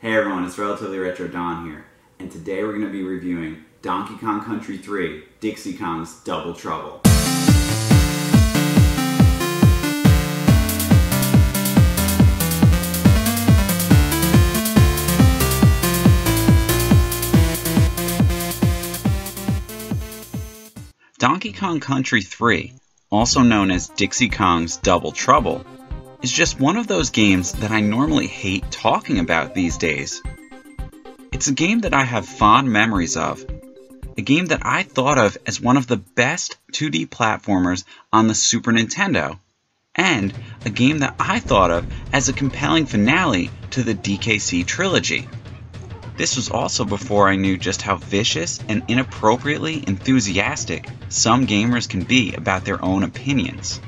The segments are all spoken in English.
Hey everyone, it's Relatively Retro Don here, and today we're going to be reviewing Donkey Kong Country 3 Dixie Kong's Double Trouble. Donkey Kong Country 3, also known as Dixie Kong's Double Trouble, is just one of those games that I normally hate talking about these days. It's a game that I have fond memories of, a game that I thought of as one of the best 2D platformers on the Super Nintendo, and a game that I thought of as a compelling finale to the DKC trilogy. This was also before I knew just how vicious and inappropriately enthusiastic some gamers can be about their own opinions.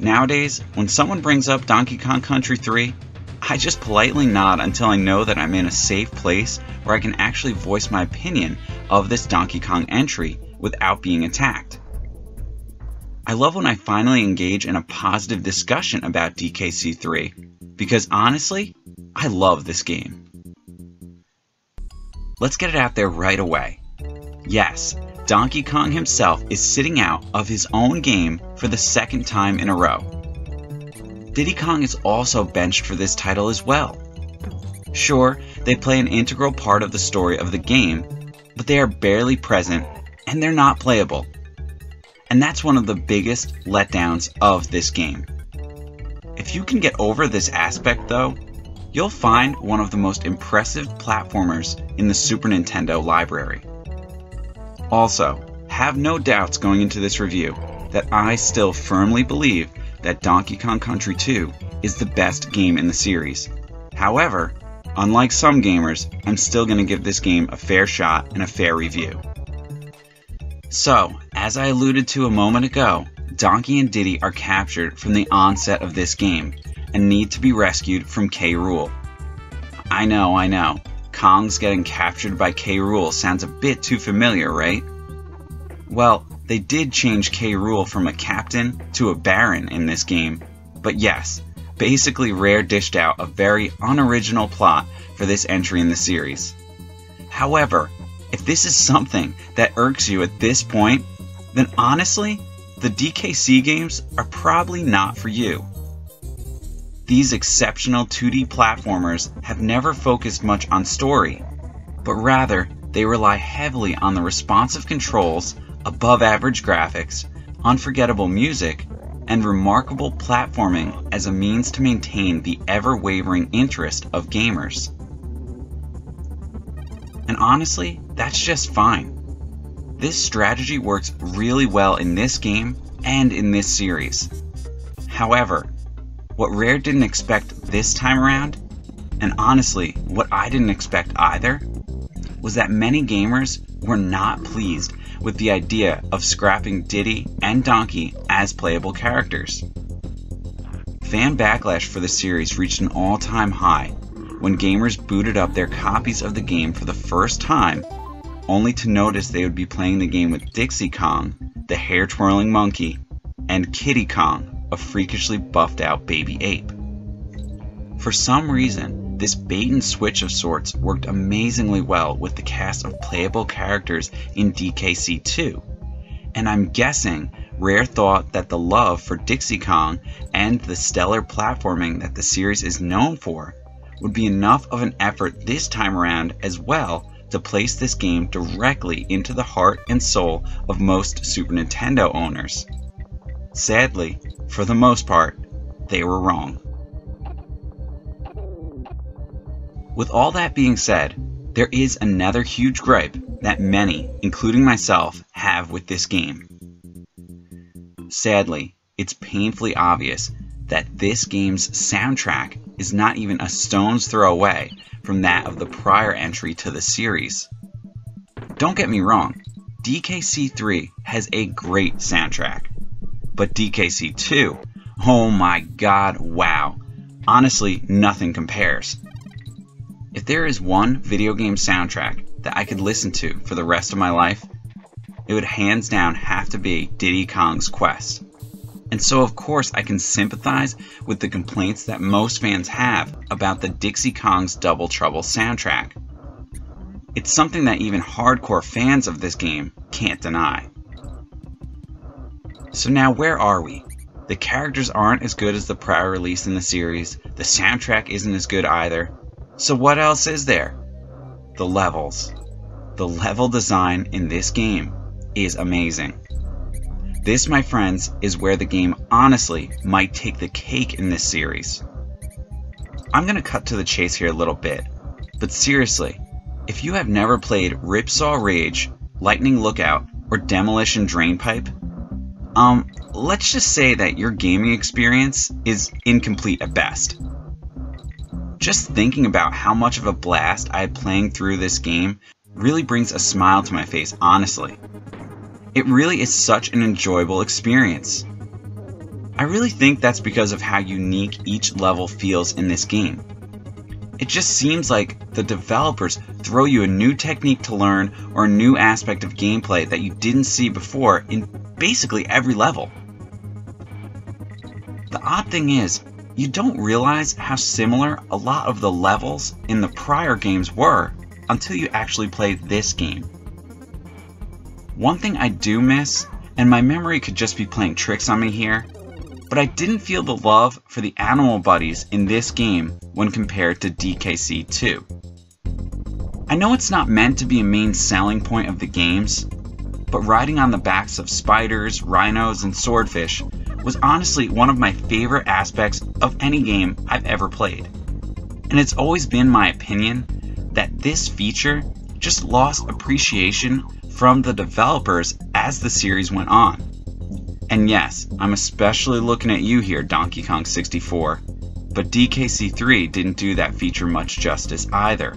Nowadays, when someone brings up Donkey Kong Country 3, I just politely nod until I know that I'm in a safe place where I can actually voice my opinion of this Donkey Kong entry without being attacked. I love when I finally engage in a positive discussion about DKC 3 because honestly, I love this game. Let's get it out there right away. Yes, Donkey Kong himself is sitting out of his own game for the second time in a row. Diddy Kong is also benched for this title as well. Sure, they play an integral part of the story of the game, but they are barely present and they're not playable. And that's one of the biggest letdowns of this game. If you can get over this aspect though, you'll find one of the most impressive platformers in the Super Nintendo library. Also, have no doubts going into this review that I still firmly believe that Donkey Kong Country 2 is the best game in the series. However, unlike some gamers, I'm still going to give this game a fair shot and a fair review. So, as I alluded to a moment ago, Donkey and Diddy are captured from the onset of this game and need to be rescued from K. Rool. I know, I know. Kong's getting captured by K. Rool sounds a bit too familiar, right? Well, they did change K. Rool from a captain to a baron in this game, but yes, basically Rare dished out a very unoriginal plot for this entry in the series. However, if this is something that irks you at this point, then honestly, the DKC games are probably not for you. These exceptional 2D platformers have never focused much on story, but rather they rely heavily on the responsive controls, above average graphics, unforgettable music, and remarkable platforming as a means to maintain the ever wavering interest of gamers. And honestly, that's just fine. This strategy works really well in this game and in this series. However, what Rare didn't expect this time around, and honestly, what I didn't expect either, was that many gamers were not pleased with the idea of scrapping Diddy and Donkey as playable characters. Fan backlash for the series reached an all time high when gamers booted up their copies of the game for the first time, only to notice they would be playing the game with Dixie Kong, the hair twirling monkey, and Kiddy Kong, a freakishly buffed out baby ape. For some reason, this bait and switch of sorts worked amazingly well with the cast of playable characters in DKC 2, and I'm guessing Rare thought that the love for Dixie Kong and the stellar platforming that the series is known for would be enough of an effort this time around as well to place this game directly into the heart and soul of most Super Nintendo owners. Sadly, for the most part, they were wrong. With all that being said, there is another huge gripe that many, including myself, have with this game. Sadly, it's painfully obvious that this game's soundtrack is not even a stone's throw away from that of the prior entry to the series. Don't get me wrong, DKC 3 has a great soundtrack, but DKC 2 Oh my god, wow. Honestly, nothing compares. If there is one video game soundtrack that I could listen to for the rest of my life, it would hands down have to be Diddy Kong's Quest. And so, of course, I can sympathize with the complaints that most fans have about the Dixie Kong's Double Trouble soundtrack. It's something that even hardcore fans of this game can't deny. So now where are we? The characters aren't as good as the prior release in the series, the soundtrack isn't as good either. So what else is there? The levels. The level design in this game is amazing. This, my friends, is where the game honestly might take the cake in this series. I'm going to cut to the chase here a little bit, but seriously, if you have never played Ripsaw Rage, Lightning Lookout, or Demolition Drainpipe, um, let's just say that your gaming experience is incomplete at best. Just thinking about how much of a blast I had playing through this game really brings a smile to my face, honestly. It really is such an enjoyable experience. I really think that's because of how unique each level feels in this game. It just seems like the developers throw you a new technique to learn or a new aspect of gameplay that you didn't see before in basically every level. The odd thing is, you don't realize how similar a lot of the levels in the prior games were until you actually play this game. One thing I do miss, and my memory could just be playing tricks on me here, but I didn't feel the love for the animal buddies in this game when compared to DKC 2. I know it's not meant to be a main selling point of the games, but riding on the backs of spiders, rhinos, and swordfish was honestly one of my favorite aspects of any game I've ever played. And it's always been my opinion that this feature just lost appreciation from the developers as the series went on. And yes, I'm especially looking at you here, Donkey Kong 64, but DKC3 didn't do that feature much justice either.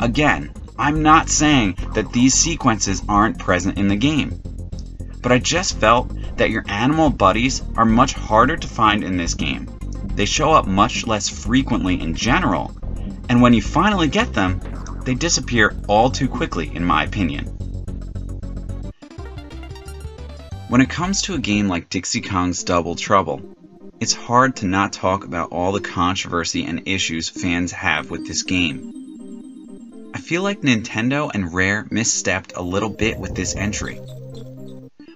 Again, I'm not saying that these sequences aren't present in the game, but I just felt that your animal buddies are much harder to find in this game. They show up much less frequently in general, and when you finally get them, they disappear all too quickly, in my opinion. When it comes to a game like Dixie Kong's Double Trouble, it's hard to not talk about all the controversy and issues fans have with this game. Feel like Nintendo and Rare misstepped a little bit with this entry.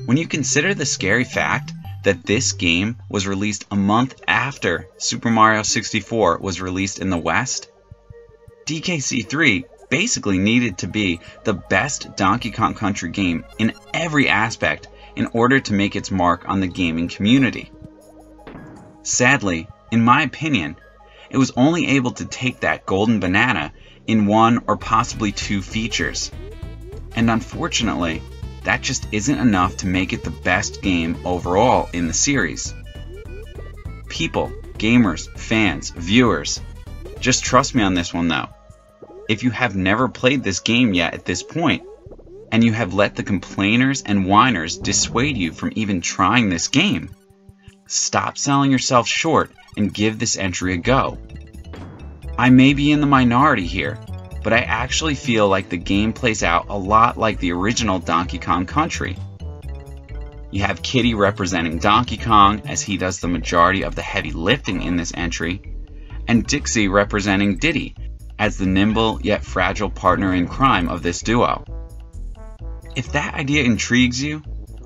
When you consider the scary fact that this game was released a month after Super Mario 64 was released in the West, DKC3 basically needed to be the best Donkey Kong Country game in every aspect in order to make its mark on the gaming community. Sadly, in my opinion, it was only able to take that golden banana in one or possibly two features. And unfortunately, that just isn't enough to make it the best game overall in the series. People, gamers, fans, viewers, just trust me on this one though if you have never played this game yet at this point, and you have let the complainers and whiners dissuade you from even trying this game, stop selling yourself short and give this entry a go. I may be in the minority here, but I actually feel like the game plays out a lot like the original Donkey Kong Country. You have Kiddy representing Donkey Kong as he does the majority of the heavy lifting in this entry, and Dixie representing Diddy as the nimble yet fragile partner in crime of this duo. If that idea intrigues you,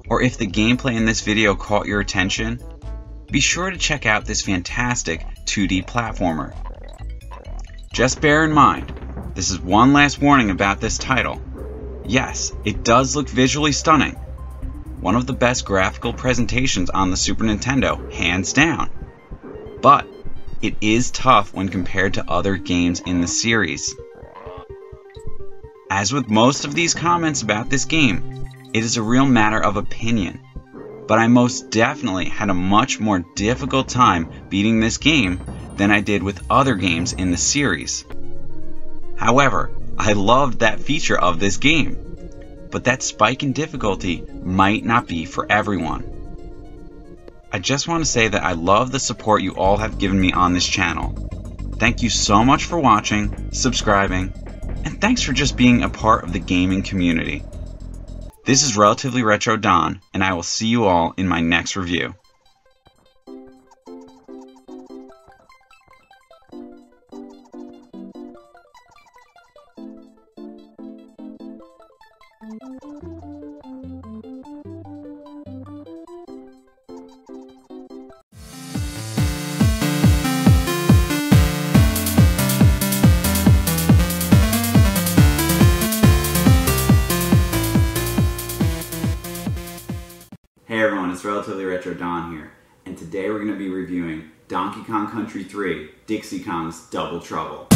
or if the gameplay in this video caught your attention, be sure to check out this fantastic 2D platformer. Just bear in mind, this is one last warning about this title. Yes, it does look visually stunning. One of the best graphical presentations on the Super Nintendo, hands down. But it is tough when compared to other games in the series. As with most of these comments about this game, it is a real matter of opinion, but I most definitely had a much more difficult time beating this game than I did with other games in the series. However, I loved that feature of this game, but that spike in difficulty might not be for everyone. I just want to say that I love the support you all have given me on this channel. Thank you so much for watching, subscribing, and thanks for just being a part of the gaming community. This is Relatively Retro Don, and I will see you all in my next review. Hey everyone, it's Relatively Retro Don here, and today we're going to be reviewing Donkey Kong Country 3 Dixie Kong's Double Trouble.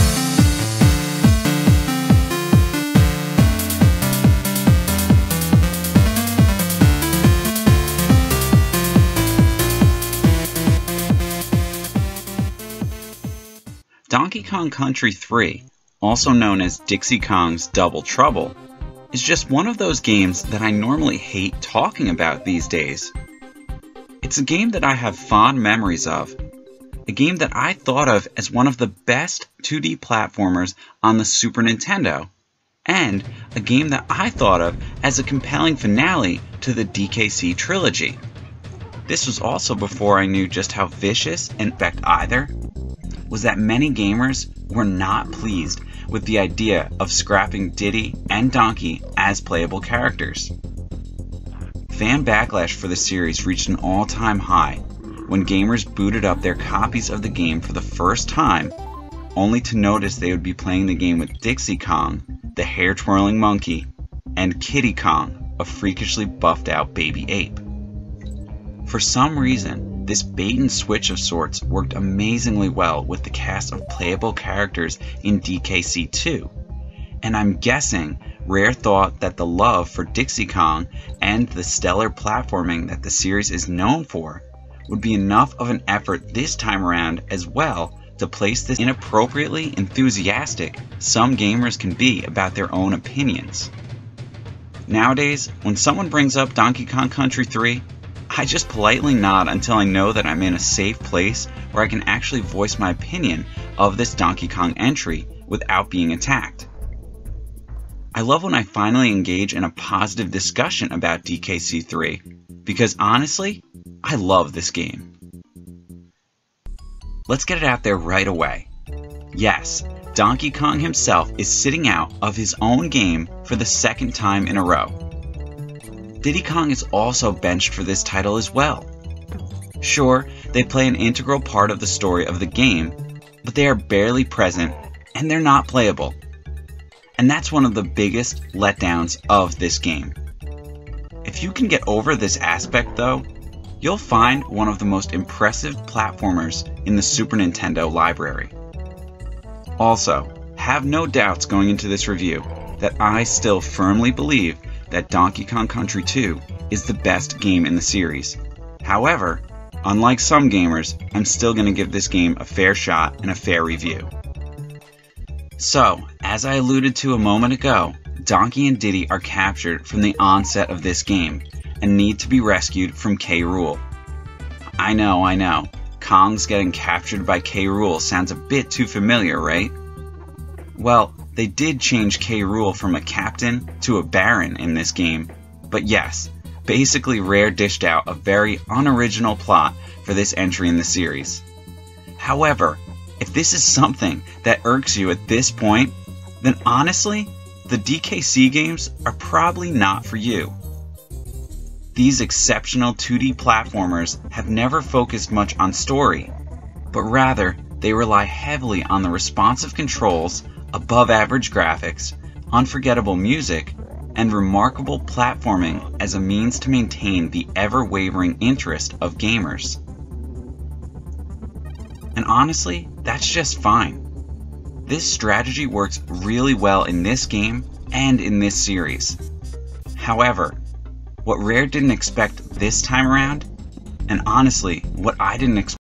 Donkey Kong Country 3, also known as Dixie Kong's Double Trouble, is just one of those games that I normally hate talking about these days. It's a game that I have fond memories of, a game that I thought of as one of the best 2D platformers on the Super Nintendo, and a game that I thought of as a compelling finale to the DKC trilogy. This was also before I knew just how vicious and effect either was that many gamers were not pleased with the idea of scrapping Diddy and Donkey as playable characters. Fan backlash for the series reached an all time high when gamers booted up their copies of the game for the first time, only to notice they would be playing the game with Dixie Kong, the hair twirling monkey, and Kiddy Kong, a freakishly buffed out baby ape. For some reason, this bait and switch of sorts worked amazingly well with the cast of playable characters in DKC 2, and I'm guessing Rare thought that the love for Dixie Kong and the stellar platforming that the series is known for would be enough of an effort this time around as well to place this inappropriately enthusiastic some gamers can be about their own opinions. Nowadays, when someone brings up Donkey Kong Country 3, I just politely nod until I know that I'm in a safe place where I can actually voice my opinion of this Donkey Kong entry without being attacked. I love when I finally engage in a positive discussion about DKC3 because honestly, I love this game. Let's get it out there right away. Yes, Donkey Kong himself is sitting out of his own game for the second time in a row. Diddy Kong is also benched for this title as well. Sure, they play an integral part of the story of the game, but they are barely present and they're not playable. And that's one of the biggest letdowns of this game. If you can get over this aspect though, you'll find one of the most impressive platformers in the Super Nintendo library. Also, have no doubts going into this review that I still firmly believe that Donkey Kong Country 2 is the best game in the series. However, unlike some gamers, I'm still going to give this game a fair shot and a fair review. So, as I alluded to a moment ago, Donkey and Diddy are captured from the onset of this game and need to be rescued from K. Rool. I know, I know. Kong's getting captured by K. Rool sounds a bit too familiar, right? Well, they did change K. Rool from a captain to a baron in this game, but yes, basically Rare dished out a very unoriginal plot for this entry in the series. However, if this is something that irks you at this point, then honestly, the DKC games are probably not for you. These exceptional 2D platformers have never focused much on story, but rather they rely heavily on the responsive controls above average graphics, unforgettable music, and remarkable platforming as a means to maintain the ever wavering interest of gamers. And honestly, that's just fine. This strategy works really well in this game and in this series. However, what Rare didn't expect this time around, and honestly, what I didn't expect